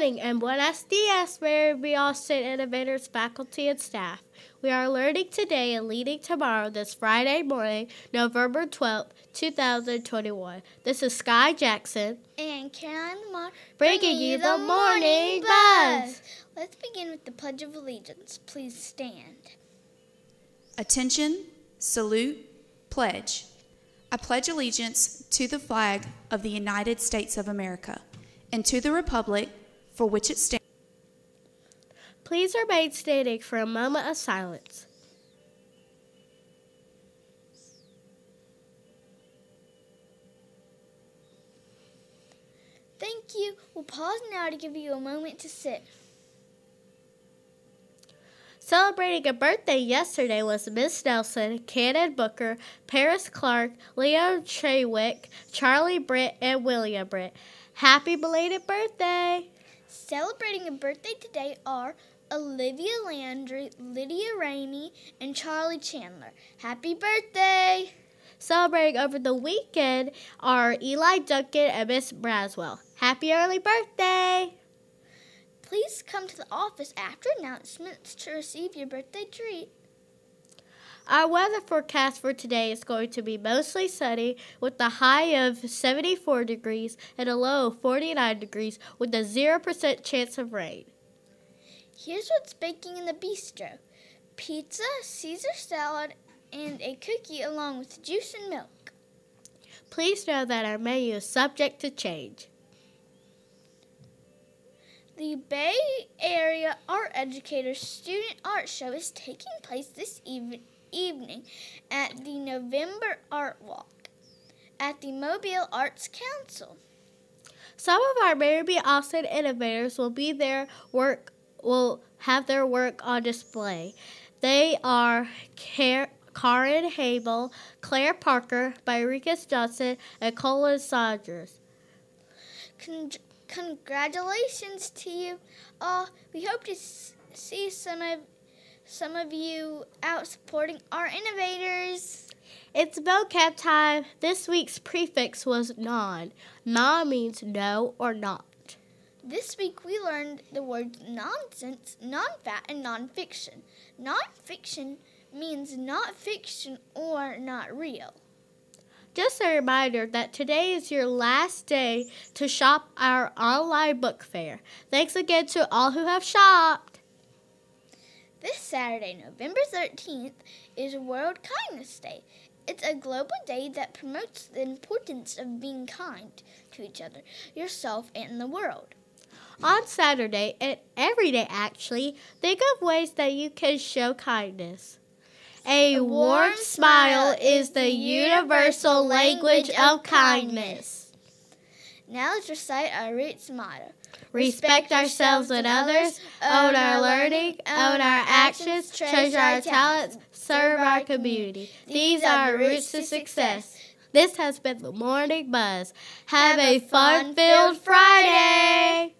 morning and buenos dias, Mary Austin Innovators faculty and staff. We are learning today and leading tomorrow this Friday morning, November 12th, 2021. This is Sky Jackson and Caroline Lamar bringing you the morning buzz. Let's begin with the Pledge of Allegiance. Please stand. Attention, salute, pledge. I pledge allegiance to the flag of the United States of America and to the republic for which it stands. Please remain standing for a moment of silence. Thank you. We'll pause now to give you a moment to sit. Celebrating a birthday yesterday was Miss Nelson, Cannon Booker, Paris Clark, Leo Chaywick, Charlie Britt, and William Britt. Happy belated birthday! Celebrating a birthday today are Olivia Landry, Lydia Rainey, and Charlie Chandler. Happy birthday! Celebrating over the weekend are Eli Duncan and Miss Braswell. Happy early birthday! Please come to the office after announcements to receive your birthday treat. Our weather forecast for today is going to be mostly sunny with a high of 74 degrees and a low of 49 degrees with a 0% chance of rain. Here's what's baking in the bistro pizza, Caesar salad, and a cookie along with juice and milk. Please know that our menu is subject to change. The Bay Area Art Educators Student Art Show is taking place this eve- evening at the November Art Walk at the Mobile Arts Council. Some of our Mary B. Austin innovators will be there work will have their work on display. They are Car- Karen Hable, Claire Parker, Byricus Johnson, and Colin Saunders. Con- congratulations to you all. We hope to s- see some of some of you out supporting our innovators. It's vocab time. This week's prefix was non. Non means no or not. This week we learned the words nonsense, non-fat, and non-fiction. Non-fiction means not fiction or not real. Just a reminder that today is your last day to shop our online book fair. Thanks again to all who have shopped. This Saturday, November 13th, is World Kindness Day. It's a global day that promotes the importance of being kind to each other, yourself, and the world. On Saturday, and every day actually, think of ways that you can show kindness. A, a warm smile is the universal language of kindness. Now let's recite our roots motto. Respect ourselves and others, own our learning, own our actions, treasure our talents, serve our community. These are roots to success. This has been the Morning Buzz. Have a fun filled Friday!